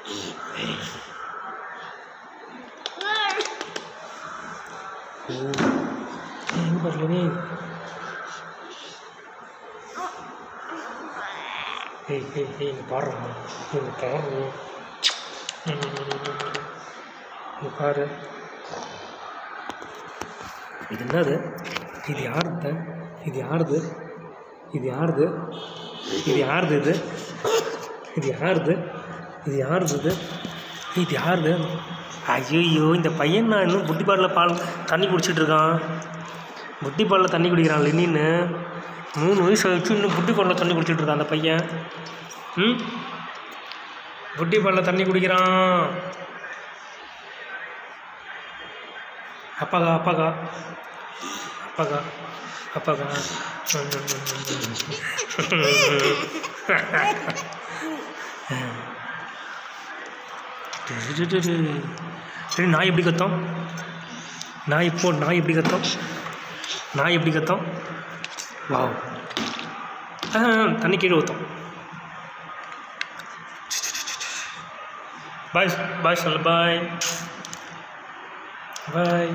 ஓ பாரு நீ பாரு பாரு பாரு இது என்னது? இது யாருத்த? இது யாருது? இது யாருது? இது யாருது இது? இது யாருது? இது யார் இது இது யாருது ஐயோ இந்த பையன் நான் இன்னும் புட்டி பாலில் பால் தண்ணி குடிச்சிட்டு இருக்கான். புட்டி பாலில் தண்ணி குடிக்கிறான் லெனின்னு. மூணு வயசு ஆயிடுச்சு இன்னும் புட்டி பாலில் தண்ணி குடிச்சிட்டு இருக்கான் அந்த பையன். ம்? புட்டி தண்ணி குடிக்கிறான். அப்பாக்கா அப்பாக்கா. அப்பாக்கா அப்பாக்கா. சரி நாய் எப்படி கத்தோம் நாய் இப்போ நாய் எப்படி கத்தோம் நாய் எப்படி கத்தோம் வாவ் ஆ தண்ணி கீழே ஊற்றும் பாய் பாய் சொல்லு பாய் பாய்